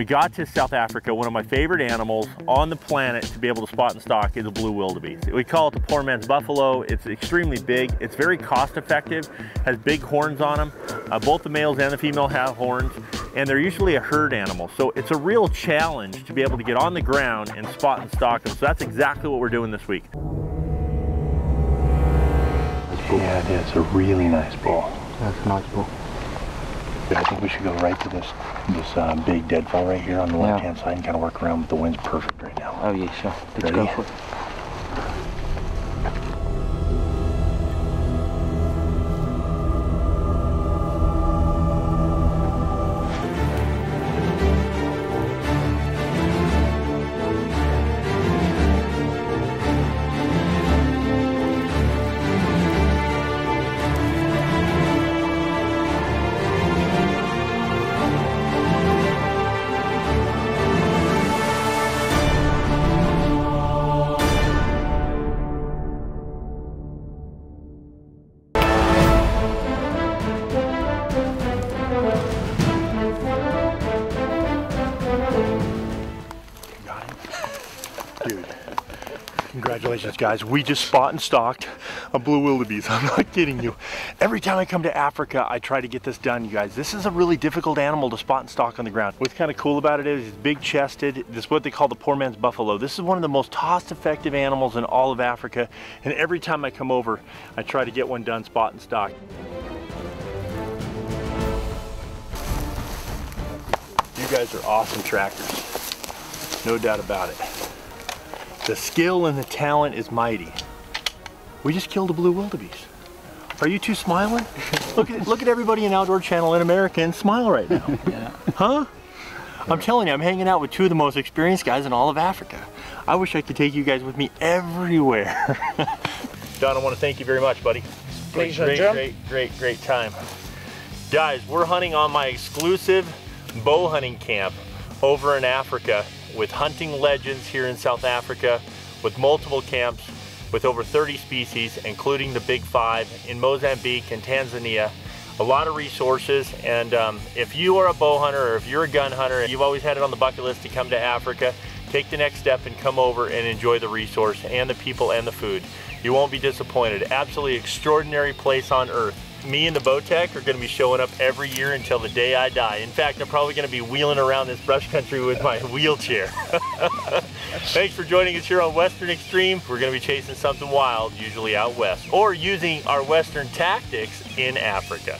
we got to South Africa, one of my favorite animals on the planet to be able to spot and stalk is a blue wildebeest. We call it the poor man's buffalo. It's extremely big. It's very cost effective, has big horns on them. Uh, both the males and the female have horns and they're usually a herd animal. So it's a real challenge to be able to get on the ground and spot and stalk them. So that's exactly what we're doing this week. Yeah, it is a really nice bull. That's a nice bull. I think we should go right to this this uh, big deadfall right here on the Yeah. left hand side and kind of work around. But the wind's perfect right now. Oh yeah, sure. Let's Ready? go for it. Congratulations, guys. We just spot and stalked a blue wildebeest. I'm not kidding you. Every time I come to Africa, I try to get this done, you guys. This is a really difficult animal to spot and stalk on the ground. What's kind of cool about it is it's big chested. This is what they call the poor man's buffalo. This is one of the most cost effective animals in all of Africa. And every time I come over, I try to get one done spot and stalk. You guys are awesome trackers. No doubt about it. The skill and the talent is mighty. We just killed a blue wildebeest. Are you two smiling? look at look at everybody in Outdoor Channel in America and smile right now. Yeah. Huh? I'm telling you, I'm hanging out with two of the most experienced guys in all of Africa. I wish I could take you guys with me everywhere. Daan, I want to thank you very much, buddy. Pleasure, great, Jim. great, great, great time. Guys, we're hunting on my exclusive bow hunting camp over in Africa with hunting legends here in South Africa with multiple camps with over 30 species, including the big five in Mozambique and Tanzania. A lot of resources, and um, if you are a bow hunter or if you're a gun hunter and you've always had it on the bucket list to come to Africa, take the next step and come over and enjoy the resource and the people and the food. You won't be disappointed. Absolutely extraordinary place on earth. Me and the Bowtech are going to be showing up every year until the day I die. In fact, I'm probably going to be wheeling around this brush country with my wheelchair. Thanks for joining us here on Western Extreme. We're going to be chasing something wild, usually out west, or using our Western tactics in Africa.